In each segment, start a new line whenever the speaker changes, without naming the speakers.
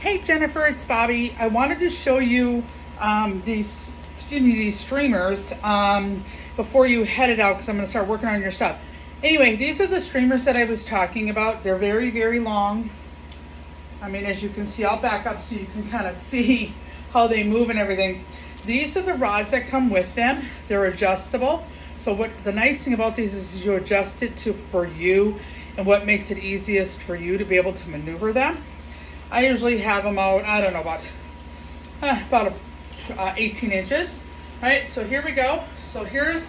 Hey Jennifer, it's Bobby. I wanted to show you um, these, excuse me, these streamers um, before you head it out because I'm going to start working on your stuff. Anyway, these are the streamers that I was talking about. They're very, very long. I mean, as you can see, I'll back up so you can kind of see how they move and everything. These are the rods that come with them. They're adjustable. So what the nice thing about these is you adjust it to for you and what makes it easiest for you to be able to maneuver them. I usually have them out, I don't know, about, uh, about uh, 18 inches. All right, so here we go. So here's,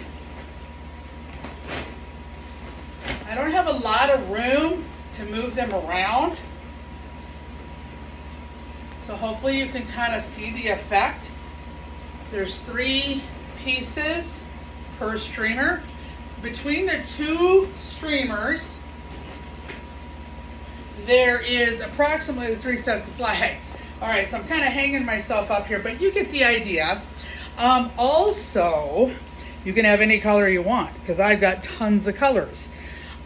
I don't have a lot of room to move them around. So hopefully you can kind of see the effect. There's three pieces per streamer. Between the two streamers, there is approximately three sets of flags. All right, so I'm kind of hanging myself up here, but you get the idea. Um, also, you can have any color you want because I've got tons of colors.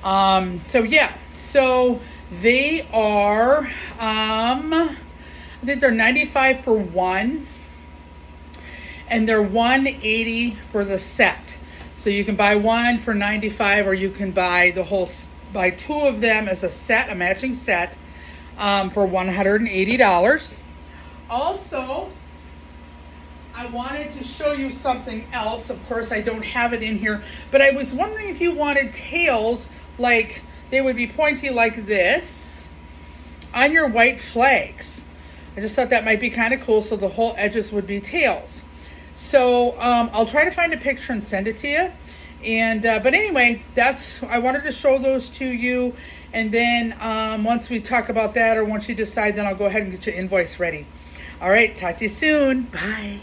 Um, so yeah, so they are, um, I think they're 95 for one and they're 180 for the set. So you can buy one for 95 or you can buy the whole buy two of them as a set, a matching set, um, for $180. Also, I wanted to show you something else. Of course, I don't have it in here, but I was wondering if you wanted tails like they would be pointy like this on your white flags. I just thought that might be kind of cool so the whole edges would be tails. So um, I'll try to find a picture and send it to you. And, uh, but anyway, that's, I wanted to show those to you. And then um, once we talk about that or once you decide, then I'll go ahead and get your invoice ready. All right, talk to you soon. Bye.